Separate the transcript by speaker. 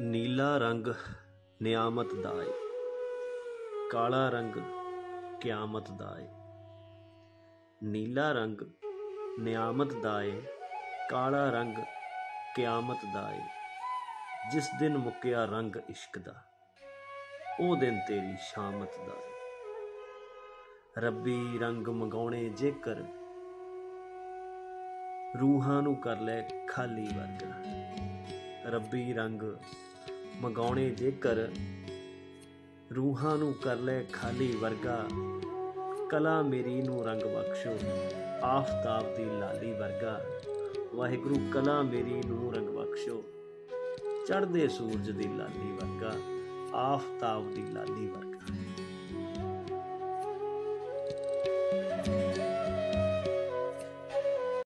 Speaker 1: ਨੀਲਾ ਰੰਗ ਨਿਆਮਤ ਦਾ ਏ ਕਾਲਾ ਰੰਗ ਕਿਆਮਤ ਦਾ ਏ ਨੀਲਾ ਰੰਗ ਨਿਆਮਤ ਦਾ ਏ ਕਾਲਾ ਰੰਗ ਕਿਆਮਤ ਦਾ ਏ ਜਿਸ ਦਿਨ ਮੁੱਕਿਆ ਰੰਗ ਇਸ਼ਕ ਦਾ, ਉਹ ਦਿਨ ਤੇਰੀ ਸ਼ਾਮਤ ਦਾ ਏ ਰੱਬੀ ਰੰਗ ਮੰਗਾਉਣੇ ਜੇਕਰ, ਰੂਹਾਂ ਨੂੰ ਕਰ ਲੈ ਖਾਲੀ ਵਰਗਾ। ਰੱਬੀ ਰੰਗ ਮੰਗਾਉਣੇ ਜੇਕਰ ਰੂਹਾਂ ਨੂੰ ਕਰ ਲੈ ਖਾਲੀ ਵਰਗਾ, ਕਲਾ ਮੇਰੀ ਨੂੰ ਰੰਗ ਬਖਸ਼ੋ, ਆਫਤਾਬ ਦੀ ਲਾਲੀ ਵਰਗਾ। ਵਾਹਿਗੁਰੂ, ਕਲਾ ਮੇਰੀ ਨੂੰ ਰੰਗ ਬਖਸ਼ੋ, ਚੜ੍ਹਦੇ ਸੂਰਜ ਦੀ ਲਾਲੀ ਵਰਗਾ, ਆਫਤਾਬ ਦੀ ਲਾਲੀ ਵਰਗਾ।